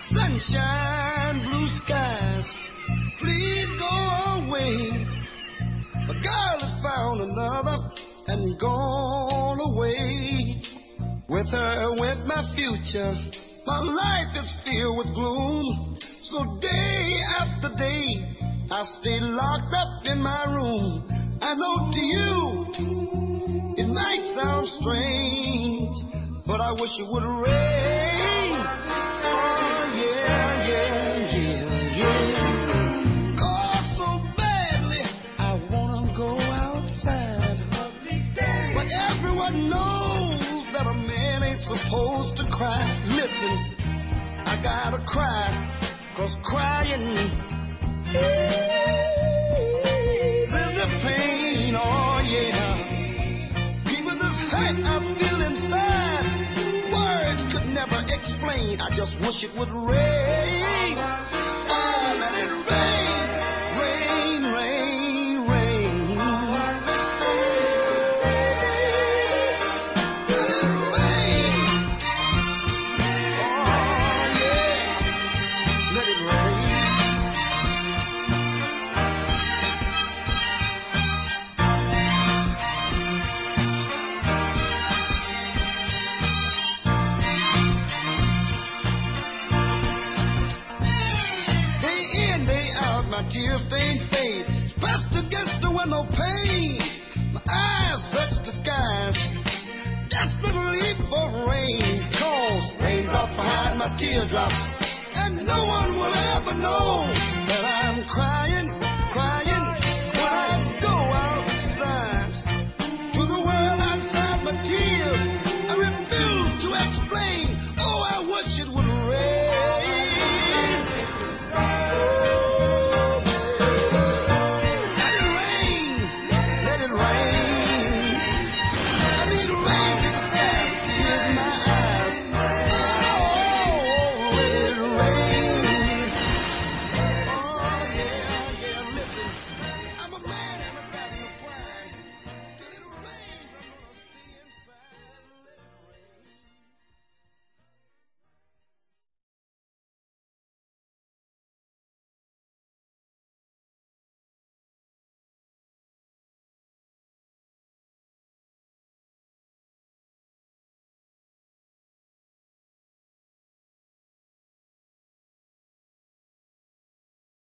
Sunshine, blue skies, please go away. A girl has found another and gone away. With her went my future. My life is filled with gloom. So day after day, I stay locked up in my room. I know to you, it might sound strange, but I wish it would rain. Cry. Listen, I gotta cry, cause crying is a pain, oh yeah. People this hurt I feel inside, words could never explain. I just wish it would rain. Oh, let it rain, rain, rain, my tear stained face pressed against the window pane. My eyes search the skies, desperately for rain. Cause raindrop behind my teardrop, and no one will ever know that I'm crying